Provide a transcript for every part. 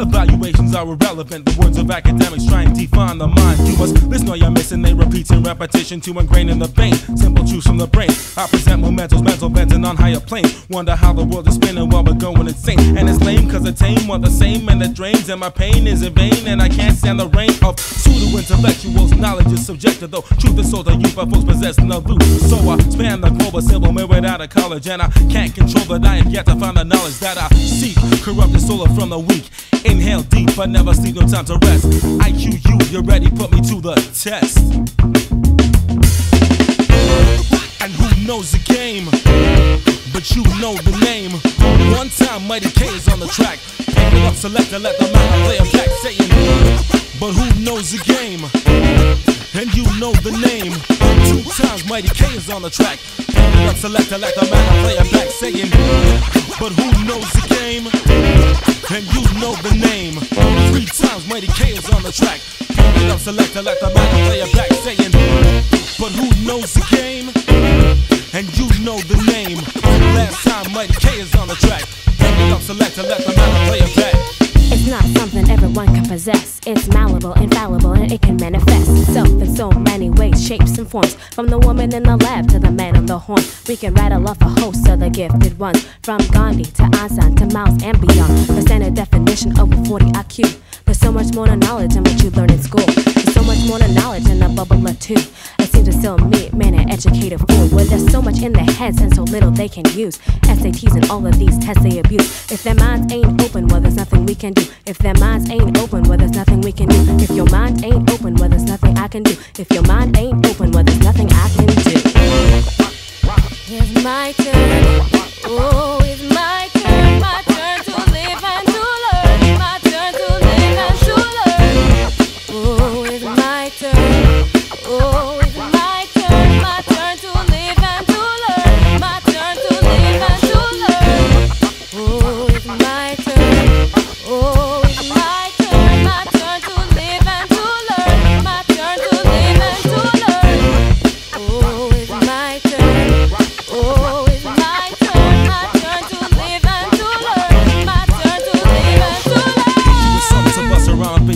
Evaluations are irrelevant. The words of academics try and define the mind. You must listen or you're missing. They repeat in repetition to ingrain in the vein. Simple truths from the brain. I present mementos, mental on higher plane. Wonder how the world is spinning while we're going insane. And it's lame cause the tame want the same and it drains. And my pain is in vain. And I can't stand the rain of pseudo intellectuals. Knowledge is subjective though. Truth is sold to you by folks possessing the loot. So I span the globe, a simple man without a college. And I can't control I have yet to find the knowledge that I seek. Corrupted soul from the weak. Inhale deep, but never sleep, no time to rest. IQU, you're ready, put me to the test. Knows the game? But you know the name. One time, Mighty K is on the track. Pick it up, select and let the man play a back saying, But who knows the game? And you know the name. Two times, Mighty K is on the track. Pick it up, select and let the man play a back saying, But who knows the game? And you know the name. Three times, Mighty K is on the track. Pick it up, select and let the man play a back saying, But who knows the game? and you know the name. Last time Mighty K is on the track. Pick up, select, and let the man play it back. It's not something everyone can possess. It's malleable, infallible, and it can manifest itself in so many ways, shapes, and forms. From the woman in the lab to the man on the horn, we can rattle off a host of the gifted ones. From Gandhi to Einstein to Miles and beyond. The standard definition of a 40 IQ. There's so much more to knowledge than what you learn in school. There's so much more to knowledge than a bubble or two. Seems to still meet man an educated fool. Where there's so much in their heads and so little they can use. SATs and all of these tests they abuse. If their minds ain't open, well, there's nothing we can do. If their minds ain't open, well, there's nothing we can do. If your mind ain't open, well, there's nothing I can do. If your mind ain't open, well, there's nothing I can do. It's my turn. Oh,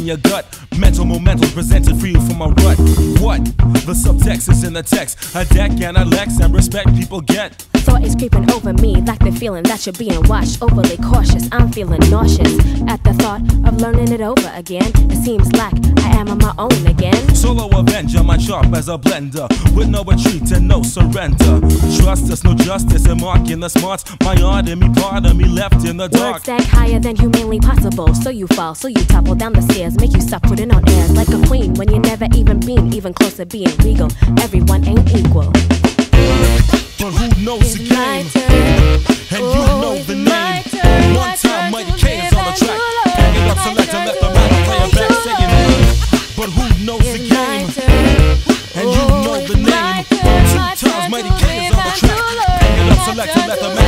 in your gut. Mental momentum presented for you from my rut. What? The subtext is in the text. A deck and a lex and respect people get. Thought is creeping over me like the feeling that you're being watched. Overly cautious, I'm feeling nauseous at the thought of learning it over again. It seems like I am on my own again. Solo Avenger, my sharp as a blender. With no retreat and no surrender. Trust us, no justice, and marking the smarts. My art and me, part of me left in the Words dark. stack higher than humanly possible. So you fall, so you topple down the stairs, make you stop putting on airs like a queen when you never even been even close to being regal. Everyone ain't equal. But who knows the game? And you Oh, know the name. One time, Mighty K is on the track. to learn. Pick it up, select, and let the man play back, saying. But who knows the game? And you Oh, know the name. Two times, Mighty K is on the track. to Pick learn. it up, select, and let the man